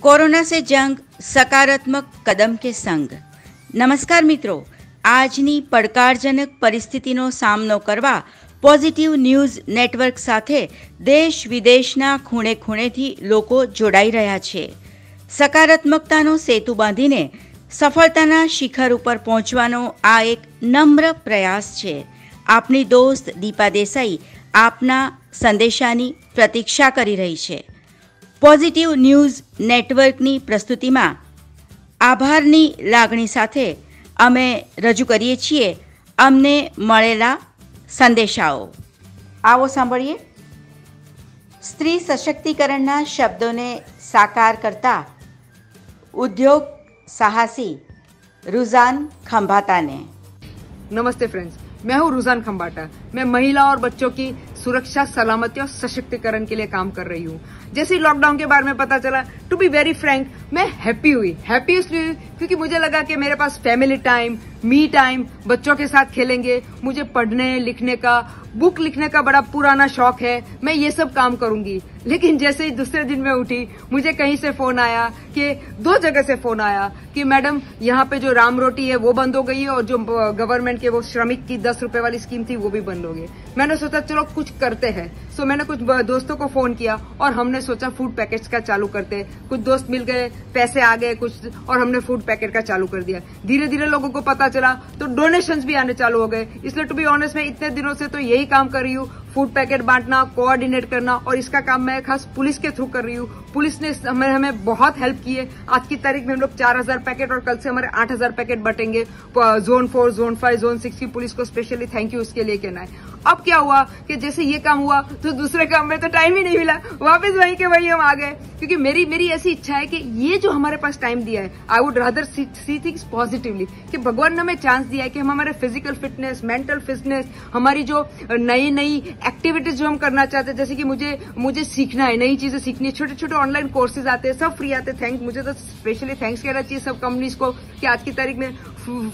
Corona સે જંગ સકારાત્મક કદમ કે સંગ. નમસ્કાર મિત્રો, આજની પડકારજનક પરિસ્થિતિનો સામનો કરવા પોઝિટિવ ન્યૂઝ નેટવર્ક સાથે દેશ વિદેશના ખૂણે ખૂણેથી લોકો જોડાઈ રહ્યા છે. સકારાત્મકતાનો સેતુ બાંધીને સફળતાના શિખર ઉપર પહોંચવાનો આ એક નમ્ર પ્રયાસ છે. આપની દોસ્ત દીપા દેસાઈ આપના સંદેશાની પ્રતીક્ષા કરી રહી છે. પોઝિટિવ ન્યૂઝ નેટવર્કની પ્રસ્તુતિમાં આભારની લાગણી સાથે અમે રજૂ કરીએ છીએ અમને મળેલા સંદેશાઓ આવો સાંભળીએ સ્ત્રી સશક્તિકરણના શબ્દોને સાકાર કરતા ઉદ્યોગ સાહસી रुझान खंभाता ने नमस्ते फ्रेंड्स मैं हूँ रुझान खंबाटा मैं महिला और बच्चों की सुरक्षा सलामती और सशक्तिकरण के लिए काम कर रही हूँ जैसे ही लॉकडाउन के बारे में पता चला टू बी वेरी फ्रेंक मैं हैप्पी हुई। हैप्पी इसलिए क्योंकि मुझे लगा कि मेरे पास फैमिली टाइम मी टाइम, बच्चों के साथ खेलेंगे, मुझे पढ़ने, लिखने का, बुक लिखने का बड़ा पुराना शौक है, मैं ये सब काम करूँगी। लेकिन जैसे ही दूसरे दिन में उठी, मुझे कहीं से फ़ोन आया कि, दो जगह से फ़ोन आया कि, मैडम, यहाँ पे जो राम रोटी है, वो बंद हो गई है और जो गवर्नमेंट के वो श्रमिक की दस रुपए वाली स्कीम थी, वो भी बंद हो गई मैंने सोचा, चलो, कुछ करते हैं। सो मैंने कुछ दोस्तों को फ़ोन किया और हमने सोचा, फ़ूड पैकेट का चालू करते कुछ दोस्त मिल गए, पैसे आ गए कुछ, और हमने फ़ूड पैकेट का चालू कर दिया। धीरे धीरे लोगों को पता चला तो डोनेशन भी आने चालू हो गए। इसलिए टू बी ऑनेस्ट मैं इतने दिनों से तो यही काम कर रही हूँ। फ़ूड पैकेट बांटना कोऑर्डिनेट करना और इसका काम मैं खास पुलिस के थ्रू कर रही हूँ। पुलिस ने हमें हमें बहुत हेल्प की है। आज की तारीख में हम लोग चार हज़ार पैकेट और कल से हमारे आठ हज़ार packet बटेंगे। Zone four zone five zone six की पुलिस को स्पेशली थैंक यू उसके लिए कहना है। अब क्या हुआ कि जैसे ये काम हुआ तो दूसरे काम में तो टाइम ही नहीं मिला। वापस वहीं के वहीं हम आ गए। क्योंकि मेरी मेरी ऐसी इच्छा है कि ये जो हमारे पास टाइम दिया है I would rather see things positively कि भगवान ने हमें चांस दिया है कि हम हमारे फ़िज़िकल फिटनेस मेंटल फिटनेस हमारी जो नई नई एक्टिविटीज़ जो हम करना चाहते हैं, जैसे कि मुझे मुझे सीखना है, नई चीज़ें सीखनी है, छोटे छोटे ऑनलाइन कोर्सेज आते हैं, सब फ्री आते हैं थैंक मुझे तो स्पेशली थैंक्स कहना चाहिए सब कंपनीज़ को कि आज की तारीख में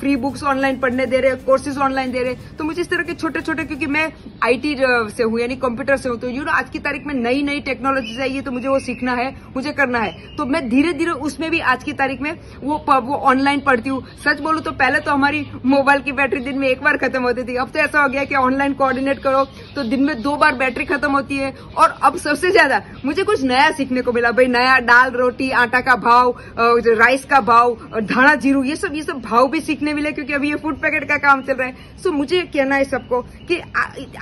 फ्री बुक्स ऑनलाइन पढ़ने दे रहे कोर्सेज ऑनलाइन दे रहे तो मुझे इस तरह के छोटे छोटे, क्योंकि मैं आईटी से हूँ, यानी कंप्यूटर से हूँ तो यू नो आज की तारीख में नई नई टेक्नोलॉजी चाहिए तो मुझे वो सीखना है। मुझे करना है। तो मैं धीरे धीरे उसमें भी आज की तारीख में वो वो ऑनलाइन पढ़ती हूँ। सच बोलू तो पहले तो हमारी मोबाइल की बैटरी दिन में एक बार खत्म होती थी। अब तो ऐसा हो गया कि ऑनलाइन कोऑर्डिनेट करो तो दिन में दो बार बैटरी खत्म होती है। और अब सबसे ज़्यादा मुझे कुछ नया सीखने को मिला। भाई नया दाल, रोटी, आटा का भाव राइस का भाव धाना, जीरू, ये सब ये सब भाव भी सीखने मिले क्योंकि अभी ये फ़ूड पैकेट का काम चल रहा है। सो मुझे कहना है सबको कि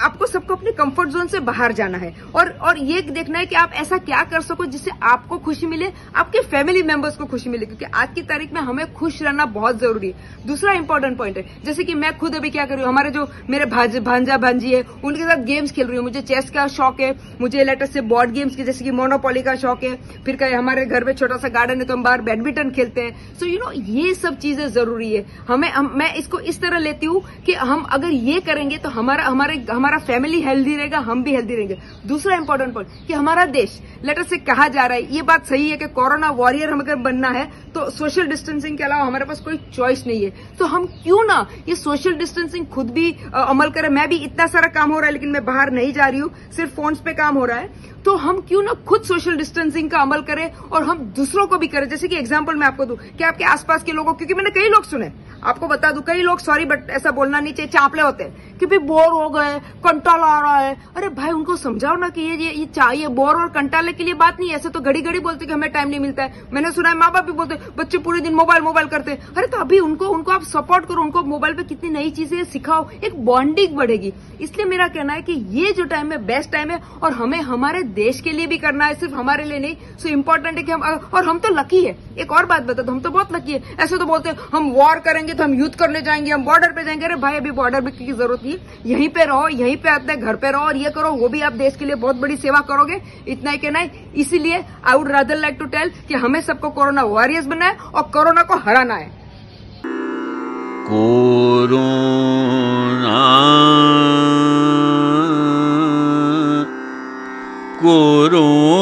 आपको सबको अपने कंफर्ट जोन से बाहर जाना है। और और ये देखना है कि आप ऐसा क्या कर सको जिससे आपको खुशी मिले आपके फैमिली मेंबर्स को खुशी मिले क्योंकि आज की तारीख में हमें खुश रहना बहुत ज़रूरी है। दूसरा इंपॉर्टेंट पॉइंट है जैसे कि मैं खुद अभी क्या कर रही हूँ हमारे जो मेरे भांजा भांजी है उनके साथ गेम्स खेल रही हूँ। मुझे चेस का शौक है मुझे लेटेस्ट से बोर्ड गेम्स के जैसे कि मोनोपोली का शौक है फिर कहीं हमारे घर में छोटा सा गार्डन है तो हम बाहर बैडमिंटन खेलते हैं। सो यू नो ये सब चीज़ें ज़रूरी है। हमें हम, मैं इसको इस तरह लेती हूँ कि हम अगर ये करेंगे तो हमारा हमारे हमारा फैमिली हेल्दी रहेगा हम भी हेल्दी रहेंगे। दूसरा इंपॉर्टेंट पॉइंट कि हमारा देश लेटर से कहा जा रहा है ये बात सही है कि कोरोना वॉरियर हम अगर बनना है तो सोशल डिस्टेंसिंग के अलावा हमारे पास कोई चॉइस नहीं है। तो हम क्यों ना ये सोशल डिस्टेंसिंग खुद भी अमल करें। मैं भी इतना सारा काम हो रहा है, लेकिन मैं बाहर नहीं जा रही हूँ, सिर्फ़ फ़ोन पे काम हो रहा है। तो हम क्यों ना खुद सोशल डिस्टेंसिंग का अमल करें और हम दूसरों को भी करें। जैसे कि एग्जांपल मैं आपको दूँ, कि आपके आसपास के लोगों, क्योंकि मैंने कई लोग सुने आपको बता दू कई लोग सॉरी बट ऐसा बोलना नहीं चाहिए चापले होते हैं। कि भाई बोर हो गए कंटाला आ रहा है। अरे भाई उनको समझाओ ना कि ये ये, ये चाहिए बोर और कंटाले के लिए बात नहीं ऐसे तो घड़ी घड़ी बोलते कि हमें टाइम नहीं मिलता है। मैंने सुना है माँ बाप भी बोलते बच्चे पूरे दिन मोबाइल मोबाइल करते अरे तो अभी उनको उनको आप सपोर्ट करो उनको मोबाइल पे कितनी नई चीज़ें सिखाओ। एक बॉन्डिंग बढ़ेगी। इसलिए मेरा कहना है कि ये जो टाइम है बेस्ट टाइम है और हमें हमारे देश के लिए भी करना है सिर्फ़ हमारे लिए नहीं। सो इम्पोर्टेंट है कि हम और हम तो लकी है। एक और बात बता दो हम तो बहुत लकी है। ऐसे तो बोलते हैं, हम वॉर करेंगे तो हम युद्ध करने जाएँगे, हम बॉर्डर पे जाएँगे। अरे भाई, अभी बॉर्डर पे की ज़रूरत नहीं यहीं पे रहो, यहीं पे अपने घर पे रहो और ये करो, वो भी आप देश के लिए बहुत बड़ी सेवा करोगे। इतना ही कहना है। इसीलिए I would rather like to tell कि हमें सबको कोरोना वॉरियर्स बनना है और कोरोना को हराना है। कोरोना। कोरोना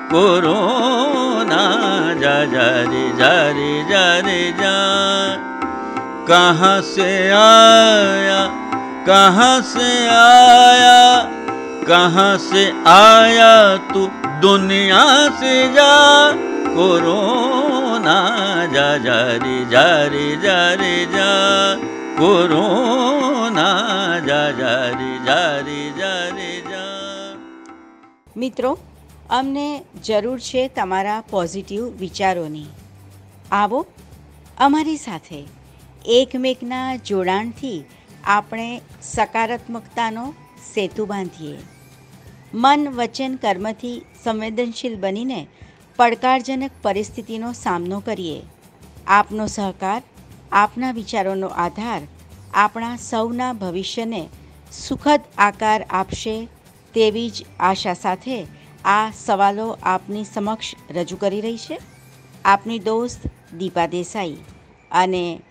कोरोना जा जा रे जा रे जा रे, जा। कहाँ से आया, कहाँ से आया, कहाँ से आया तू दुनिया से जा। कोरोना जा जा रे जा रे जा रे, जा। कोरोना जा जा रे जा रे जा रे, जा। मित्रों અમને જરૂર છે તમારા પોઝિટિવ વિચારોની. આવો, અમારી સાથે એકમેકના જોડાણથી આપણે સકારાત્મકતાનો સેતુ બાંધીએ. મન વચન કર્મથી સંવેદનશીલ બનીને પડકારજનક પરિસ્થિતિનો સામનો કરીએ. આપનો સહકાર, આપના વિચારોનો આધાર આપણા સૌના ભવિષ્યને સુખદ આકાર આપશે તેવી જ આશા સાથે આ સવાલો આપની સમક્ષ રજૂ કરી રહી છે. આપની દોસ્ત દીપા દેસાઈ અને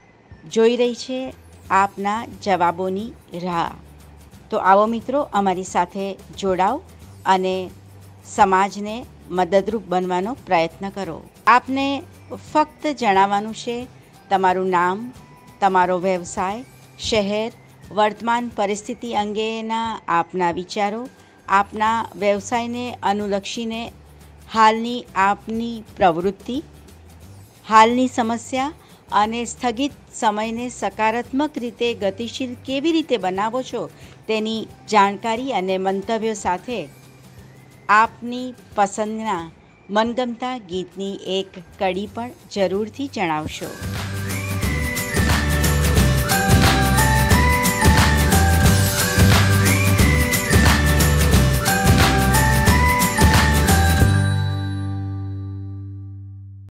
જોઈ રહી છે આપના જવાબોની રાહ. તો આવો મિત્રો, અમારી સાથે જોડાઓ અને સમાજને મદદરૂપ બનવાનો પ્રયત્ન કરો. આપને ફક્ત જણાવવાનું છે, તમારું નામ, તમારો વ્યવસાય, શહેર, વર્તમાન પરિસ્થિતિ અંગેના આપના વિચારો આપના વ્યવસાયને અનુલક્ષીને હાલની આપની પ્રવૃત્તિ, હાલની સમસ્યા અને સ્થગિત સમયને સકારાત્મક રીતે ગતિશીલ કેવી રીતે બનાવો છો તેની જાણકારી અને મંતવ્યો સાથે આપની પસંદના મનગમતા ગીતની એક કડી પણ જરૂરથી જણાવશો.